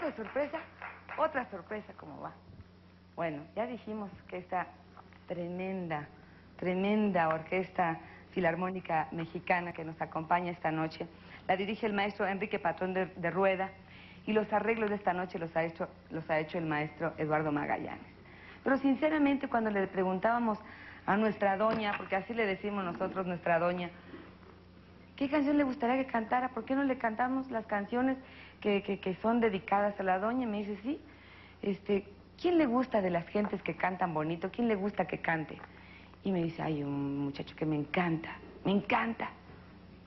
¿Otra sorpresa? Otra sorpresa, ¿cómo va? Bueno, ya dijimos que esta tremenda, tremenda orquesta filarmónica mexicana que nos acompaña esta noche, la dirige el maestro Enrique Patrón de, de Rueda y los arreglos de esta noche los ha, hecho, los ha hecho el maestro Eduardo Magallanes. Pero sinceramente cuando le preguntábamos a nuestra doña, porque así le decimos nosotros nuestra doña, ¿qué canción le gustaría que cantara? ¿Por qué no le cantamos las canciones que, que, son dedicadas a la doña? Me dice, sí, este, ¿quién le gusta de las gentes que cantan bonito? ¿Quién le gusta que cante? Y me dice, hay un muchacho que me encanta, me encanta.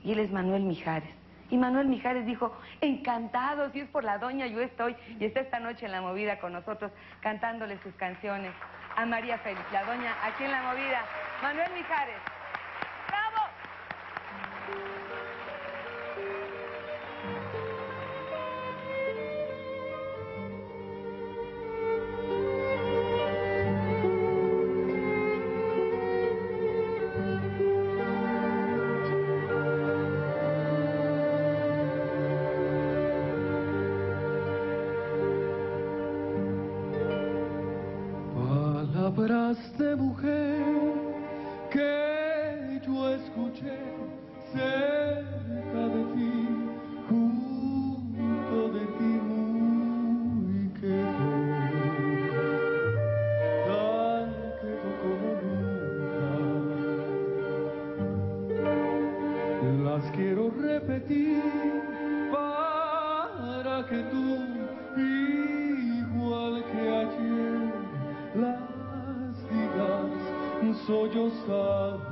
Y él es Manuel Mijares. Y Manuel Mijares dijo, encantado, si es por la doña, yo estoy. Y está esta noche en la movida con nosotros, cantándole sus canciones a María Félix, la doña aquí en la movida. Manuel Mijares. Palabras de mujer que yo escuché cerca de ti, junto de ti muy quedo, tan quedo como nunca. Las quiero repetir para que tú, sollozando.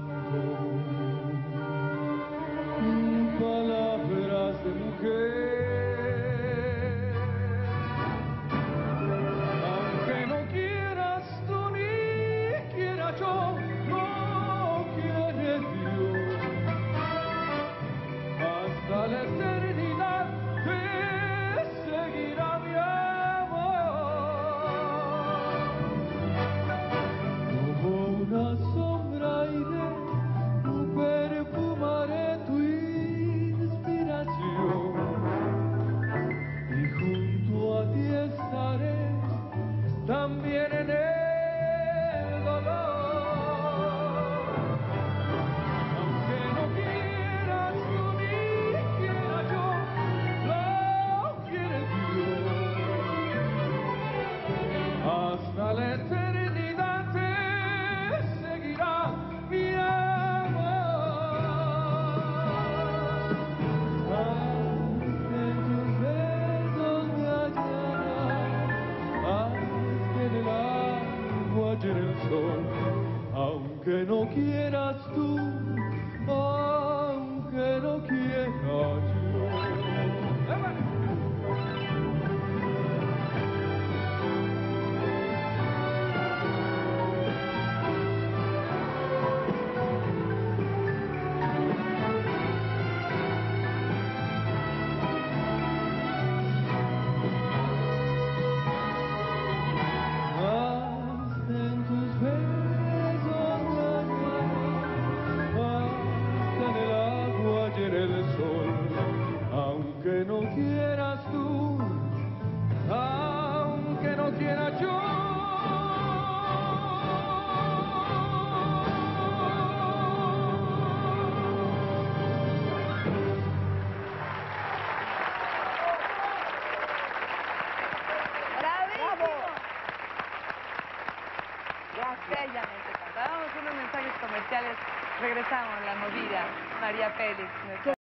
Aunque no quieras tú, Regresamos la movida. María Félix.